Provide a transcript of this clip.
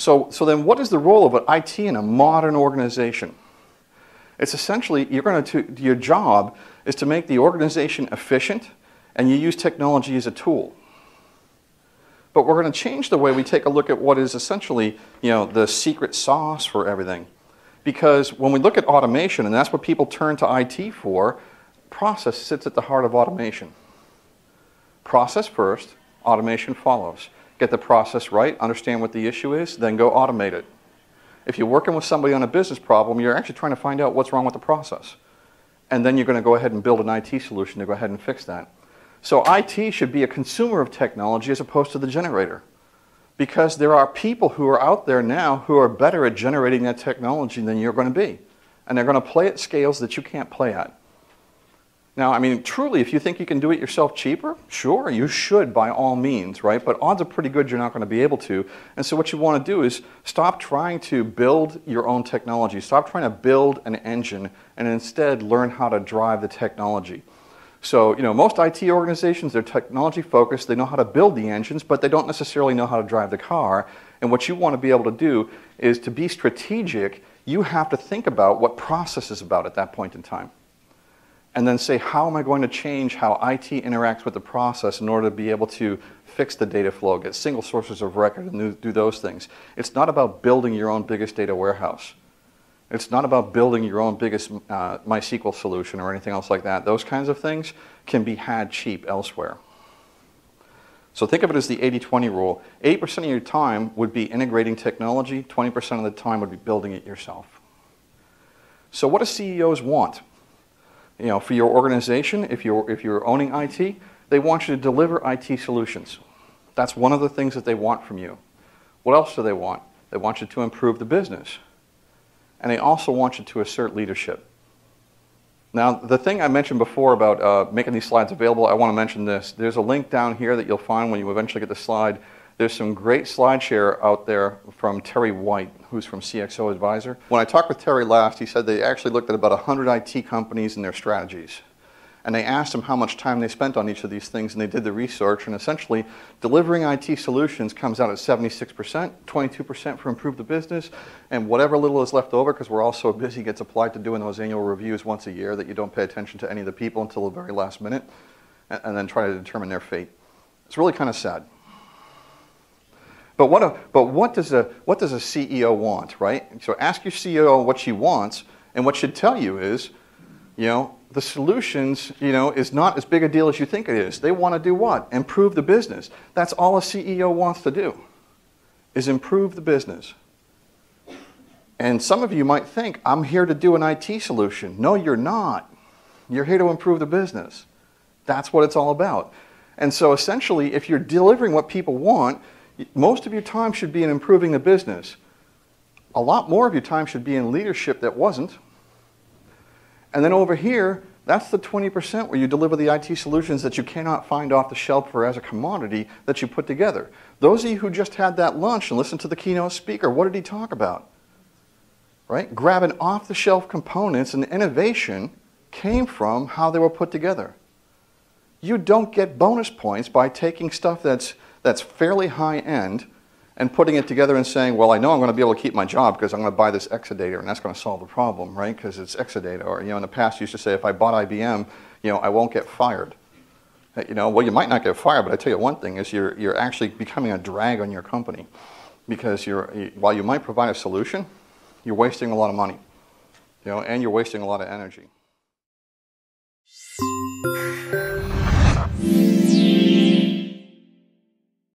So, so then what is the role of IT in a modern organization? It's essentially, you're going to, your job is to make the organization efficient and you use technology as a tool. But we're going to change the way we take a look at what is essentially, you know, the secret sauce for everything. Because when we look at automation, and that's what people turn to IT for, process sits at the heart of automation. Process first, automation follows. Get the process right, understand what the issue is, then go automate it. If you're working with somebody on a business problem, you're actually trying to find out what's wrong with the process. And then you're going to go ahead and build an IT solution to go ahead and fix that. So IT should be a consumer of technology as opposed to the generator. Because there are people who are out there now who are better at generating that technology than you're going to be. And they're going to play at scales that you can't play at. Now, I mean, truly, if you think you can do it yourself cheaper, sure, you should by all means, right? But odds are pretty good you're not going to be able to. And so what you want to do is stop trying to build your own technology. Stop trying to build an engine and instead learn how to drive the technology. So, you know, most IT organizations, they're technology focused. They know how to build the engines, but they don't necessarily know how to drive the car. And what you want to be able to do is to be strategic, you have to think about what process is about at that point in time. And then say, how am I going to change how IT interacts with the process in order to be able to fix the data flow, get single sources of record, and do those things. It's not about building your own biggest data warehouse. It's not about building your own biggest uh, MySQL solution or anything else like that. Those kinds of things can be had cheap elsewhere. So think of it as the 80-20 rule. 80% of your time would be integrating technology, 20% of the time would be building it yourself. So what do CEOs want? You know, for your organization, if you're, if you're owning IT, they want you to deliver IT solutions. That's one of the things that they want from you. What else do they want? They want you to improve the business and they also want you to assert leadership. Now, the thing I mentioned before about uh, making these slides available, I want to mention this. There's a link down here that you'll find when you eventually get the slide. There's some great SlideShare out there from Terry White, who's from CXO Advisor. When I talked with Terry last, he said they actually looked at about 100 IT companies and their strategies and they asked them how much time they spent on each of these things, and they did the research, and essentially delivering IT solutions comes out at 76%, 22% for improve the business, and whatever little is left over, because we're all so busy, gets applied to doing those annual reviews once a year that you don't pay attention to any of the people until the very last minute, and, and then try to determine their fate. It's really kind of sad. But what, a, but what, does a, what does a CEO want, right? So ask your CEO what she wants, and what she'd tell you is, you know, the solutions, you know, is not as big a deal as you think it is. They want to do what? Improve the business. That's all a CEO wants to do, is improve the business. And some of you might think, I'm here to do an IT solution. No, you're not. You're here to improve the business. That's what it's all about. And so essentially, if you're delivering what people want, most of your time should be in improving the business. A lot more of your time should be in leadership that wasn't. And then over here, that's the 20% where you deliver the IT solutions that you cannot find off the shelf or as a commodity that you put together. Those of you who just had that lunch and listened to the keynote speaker, what did he talk about? Right? Grabbing off the shelf components and innovation came from how they were put together. You don't get bonus points by taking stuff that's, that's fairly high end and putting it together and saying, well, I know I'm going to be able to keep my job because I'm going to buy this Exadata and that's going to solve the problem, right? Because it's Exadata. Or, you know, in the past, you used to say, if I bought IBM, you know, I won't get fired. Uh, you know, well, you might not get fired, but I tell you one thing is you're, you're actually becoming a drag on your company because you're, while you might provide a solution, you're wasting a lot of money, you know, and you're wasting a lot of energy.